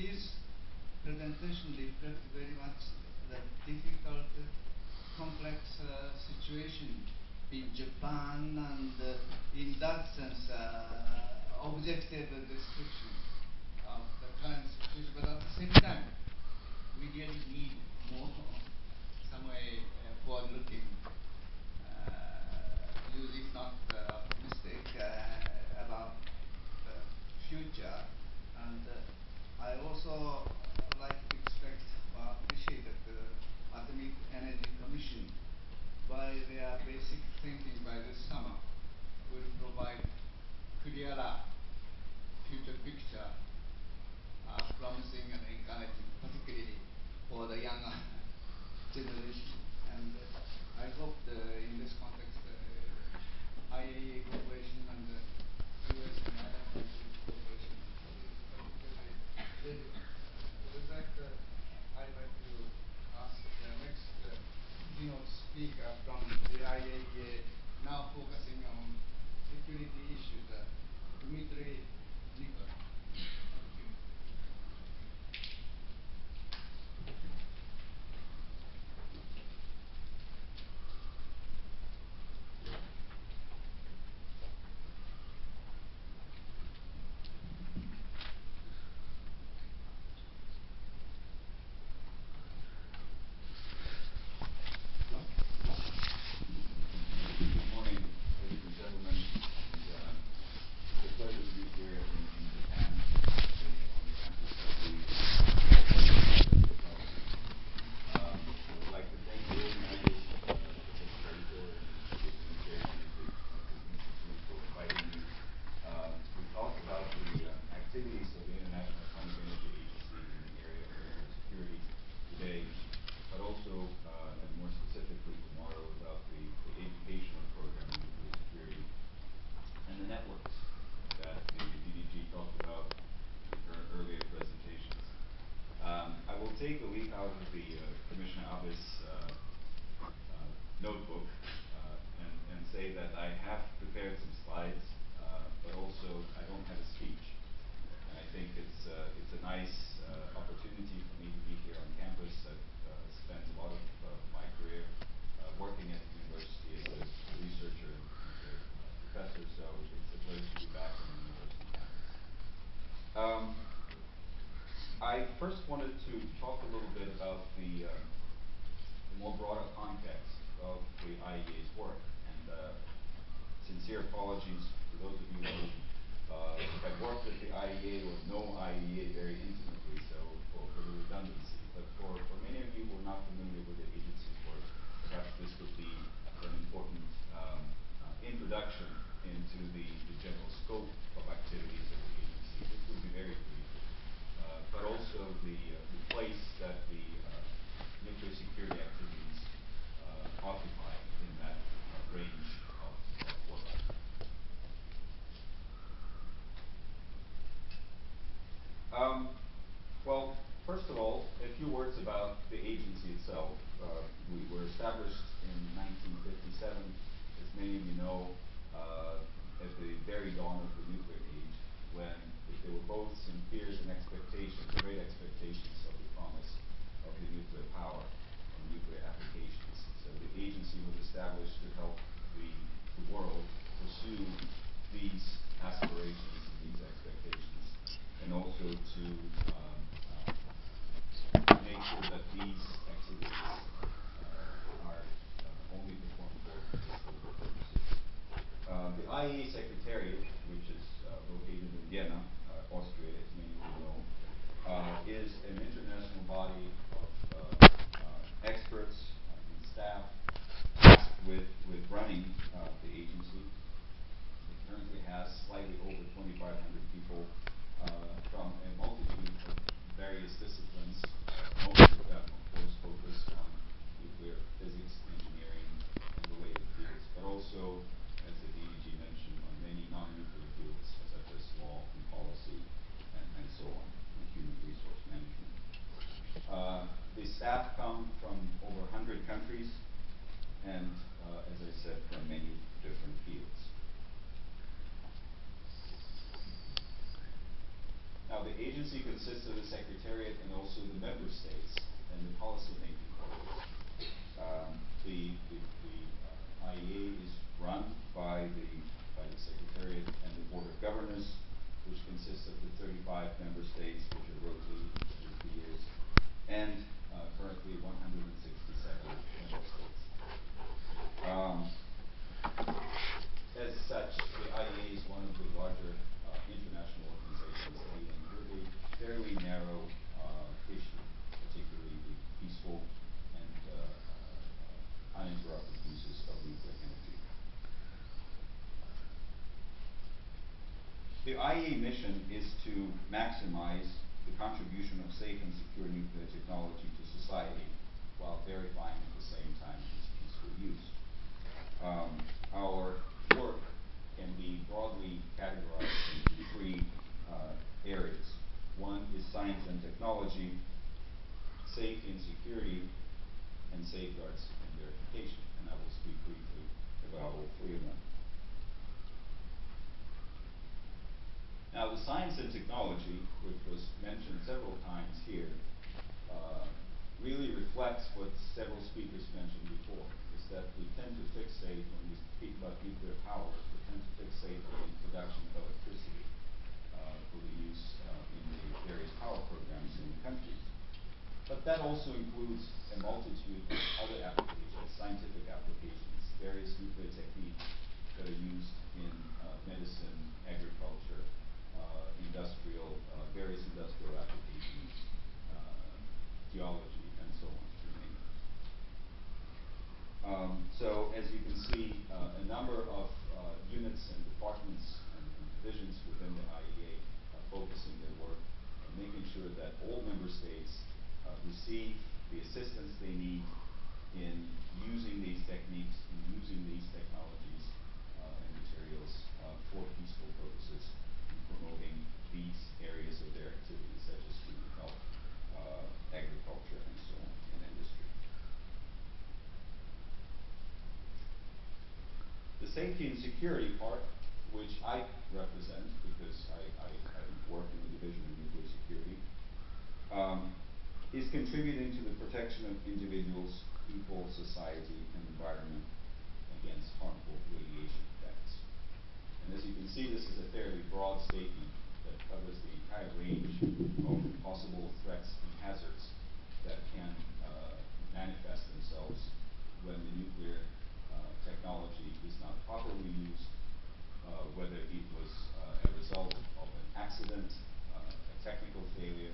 uh, his presentation reflects very much the difficult, complex uh, situation in Japan, and uh, in that sense, uh, objective description of the current situation. But at the same time, we really need more, some way uh, forward-looking uh, using not uh, optimistic uh, about the future. And uh, I also like to expect or appreciate that the Atomic Energy Commission, by their basic thinking by this summer, will provide clearer future picture, uh, promising and encouraging, particularly for the younger generation. And uh, I hope the, in this context, uh, IAEA cooperation and the US and other countries' cooperation is particularly relevant. With that, uh, I'd like to ask the next uh, keynote speaker from the IAEA, now focusing on security issues, uh, Dmitry Nikolin. Thank you. Good morning, ladies and gentlemen. And, uh, It's a pleasure to be here in in Japan, uh, on the campus of the University of College. Um, I would like to thank the organizers, uh, Professor Kaito and the administration of the of the institute for inviting me. Um, We talked about the uh, activities of the International Atomic Energy Agency in the area of nuclear security today, but also, uh, and more specifically tomorrow, about the the educational program in nuclear security and the networks that the DDG talked about in her earlier presentations. Um, I will take a leaf out of the uh, Commissioner Abe's uh, uh, notebook uh, and, and say that I have prepared some slides, uh, but also I don't have a speech. And I think it's, uh, it's a nice opportunity for me to be here on campus. I've spent a lot of my career working at the university as a, researcher and a professor, so it's a pleasure to be back on the university campus. Um, I first wanted to talk a little bit about the, uh, the more broader context of the IAEA's work. And uh, sincere apologies to those of you who uh, have worked at the IAEA or know IAEA very intimately, so for, for the redundancy. But for, for many of you who are not familiar with the agency's work, perhaps this would be an important um, uh, introduction into the, the general scope of activities of the agency. This will be very brief, uh, but also the, uh, the place that the uh, nuclear security activities uh, occupy in that uh, range of, of work. Um, well, first of all, a few words about the agency itself. Uh, we were established in 1957, as many of you know, uh, at the very dawn of the nuclear age, when there were both some fears and expectations, great expectations of the promise of the nuclear power and nuclear applications. So the agency was established to help the, the world pursue these aspirations and these expectations, and also to um, uh, make sure that these activities uh, are uh, only performed for. Uh, the IAEA Secretariat, which is uh, located in Vienna, uh, Austria, as many of you know, uh, is an international body of uh, uh, experts and staff tasked with, with running uh, the agency. It currently has slightly over 2,500 people uh, from a multitude of various disciplines, uh, most of them, of course, focused on nuclear physics, engineering, and related fields, but also, as the DDG mentioned, on many non-nuclear fields such as law and policy and, and so on, and human resource management. Uh, the staff come from over 100 countries and, uh, as I said, from many different fields. Now, the agency consists of the Secretariat and also the member states and the policymaking bodies. Um, the, the, the uh, IAEA is run by the, by the Secretariat and the Board of Governors, which consists of the thirty-five member states, which are rotating every years, and, uh, currently one hundred and sixty-seven member states. Um, as such, the IAEA is one of the larger uh, international organizations dealing with a fairly narrow uh, issue, particularly the peaceful and uh, uh, uninterrupted uses of nuclear energy. The IAEA mission is to maximize the contribution of safe and secure nuclear technology to society while verifying at the same time its peaceful use. Um, our work can be broadly categorized into three uh, areas. One is science and technology, safety and security, and safeguards and verification. And I will speak briefly about all three of them. Now, the science and technology, which was mentioned several times here, uh, really reflects what several speakers mentioned before, is that we tend to fixate when we speak about nuclear power, we tend to fixate on the production of electricity uh, for the use uh, in the various power programs in the countries. But that also includes a multitude of other applications, scientific applications, various nuclear techniques that are used in uh, medicine, agriculture, industrial, uh, various industrial applications, uh, geology, and so on. Um, so as you can see, uh, a number of uh, units and departments and, and divisions within the IAEA are focusing their work on making sure that all member states receive the assistance they need in using these techniques, in using these technologies uh, and materials uh, for peaceful purposes, in promoting these areas of their activities, such as human health, uh, agriculture, and so on, and industry. The safety and security part, which I represent because I, I, I work in the Division of Nuclear Security, um, is contributing to the protection of individuals, people, society, and environment against harmful radiation effects. And as you can see, this is a fairly broad statement that covers the entire range of possible threats and hazards that can uh, manifest themselves when the nuclear uh, technology is not properly used, uh, whether it was uh, a result of an accident, uh, a technical failure,